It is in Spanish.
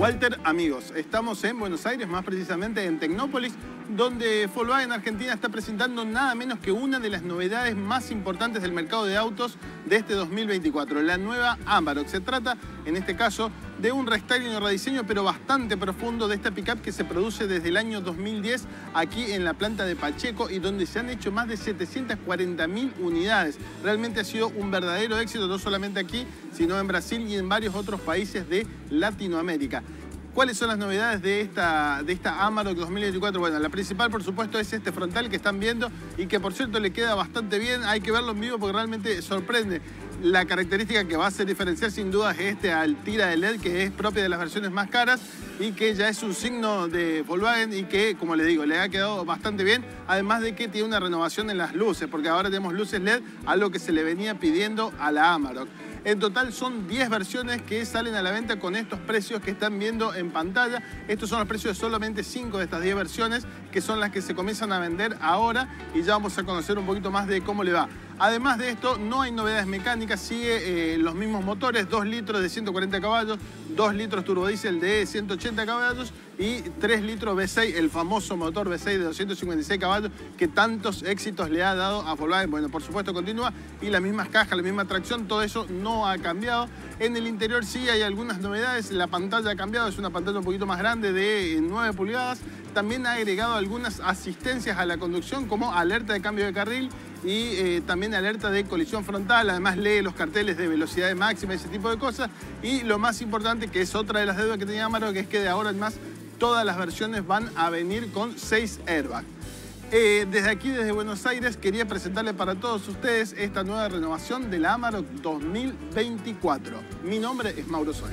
Walter, amigos, estamos en Buenos Aires, más precisamente en Tecnópolis, donde Volkswagen Argentina está presentando nada menos que una de las novedades más importantes del mercado de autos de este 2024, la nueva Amarok. Se trata, en este caso, de un restyling o rediseño, pero bastante profundo de esta pickup que se produce desde el año 2010 aquí en la planta de Pacheco y donde se han hecho más de 740.000 unidades. Realmente ha sido un verdadero éxito, no solamente aquí, sino en Brasil y en varios otros países de Latinoamérica. ¿Cuáles son las novedades de esta, de esta Amarok 2024? Bueno, la principal, por supuesto, es este frontal que están viendo y que, por cierto, le queda bastante bien. Hay que verlo en vivo porque realmente sorprende. La característica que va a hacer diferenciar, sin duda, es este altira de LED, que es propia de las versiones más caras y que ya es un signo de Volkswagen y que, como le digo, le ha quedado bastante bien. Además de que tiene una renovación en las luces, porque ahora tenemos luces LED, algo que se le venía pidiendo a la Amarok. En total son 10 versiones que salen a la venta con estos precios que están viendo en pantalla. Estos son los precios de solamente 5 de estas 10 versiones, que son las que se comienzan a vender ahora y ya vamos a conocer un poquito más de cómo le va. Además de esto, no hay novedades mecánicas, sigue eh, los mismos motores, 2 litros de 140 caballos, 2 litros turbodiesel de 180 caballos y 3 litros V6, el famoso motor V6 de 256 caballos que tantos éxitos le ha dado a Volkswagen. Bueno, por supuesto continúa y las mismas cajas, la misma tracción, todo eso no ha cambiado. En el interior sí hay algunas novedades, la pantalla ha cambiado, es una pantalla un poquito más grande de 9 pulgadas. También ha agregado algunas asistencias a la conducción como alerta de cambio de carril y eh, también alerta de colisión frontal, además lee los carteles de velocidad máxima, ese tipo de cosas. Y lo más importante, que es otra de las deudas que tenía Amaro, que es que de ahora en más todas las versiones van a venir con 6 airbags. Eh, desde aquí, desde Buenos Aires, quería presentarle para todos ustedes esta nueva renovación de la Amarok 2024. Mi nombre es Mauro Soy.